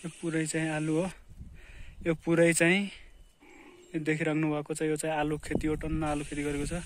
यो पुरै चाहिँ आलु हो। यो पुरै चाहिँ देखिराख्नु भएको छ यो चाहिँ आलु खेती हो टन्न आलु खेती गरेको छ।